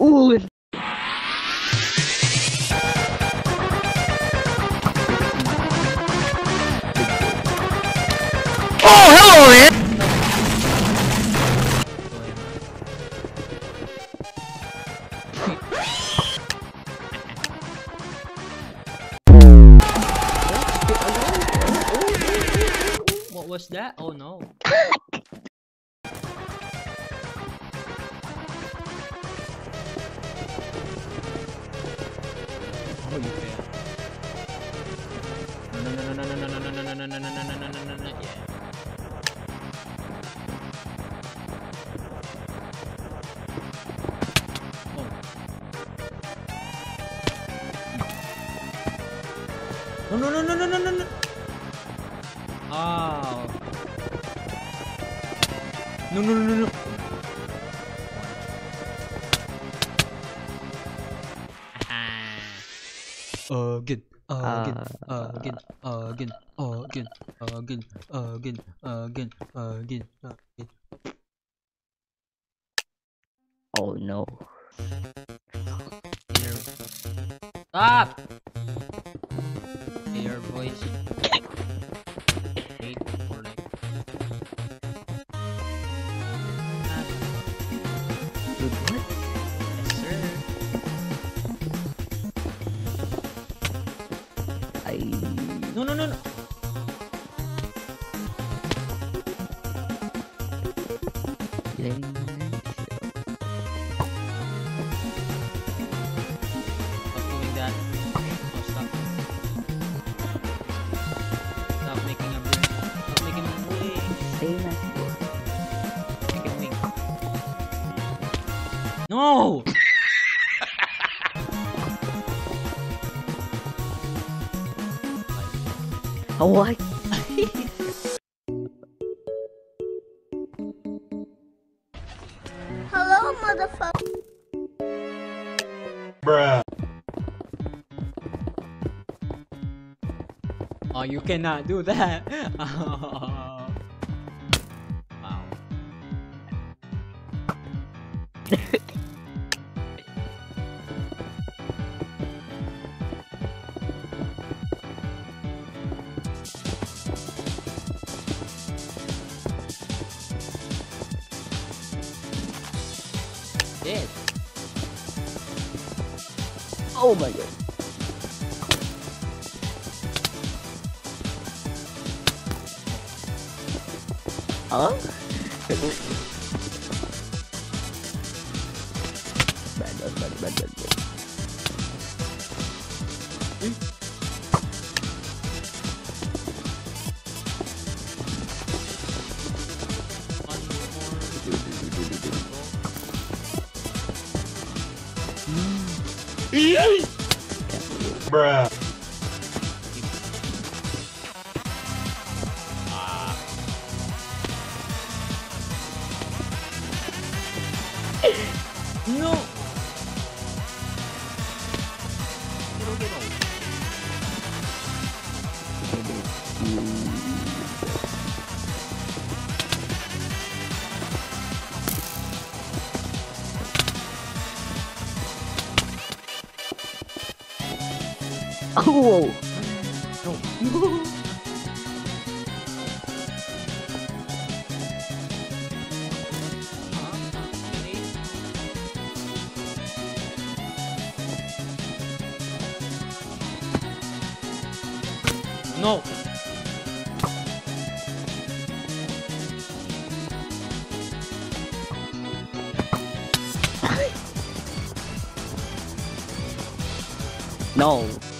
Ooh, Oh, hello, man! That? Oh no. Oh, you. No, no, no, no, no, no, no, no, no, no, no, no, no, no, no, no, no, yeah. Oh. No, no, no, no, no, no, no, no. No, no, no, no, no. Uh-huh. Again, again, uh. again, again, again, again, again, again, again, again. oh no. Stop! Your voice. No, no, no, no. Len- what? Hello, motherfucker. Oh, you cannot do that. Oh. wow. Dead. Oh my god. Huh? bad, bad, bad, bad, bad, Bruh. Cool. No. no.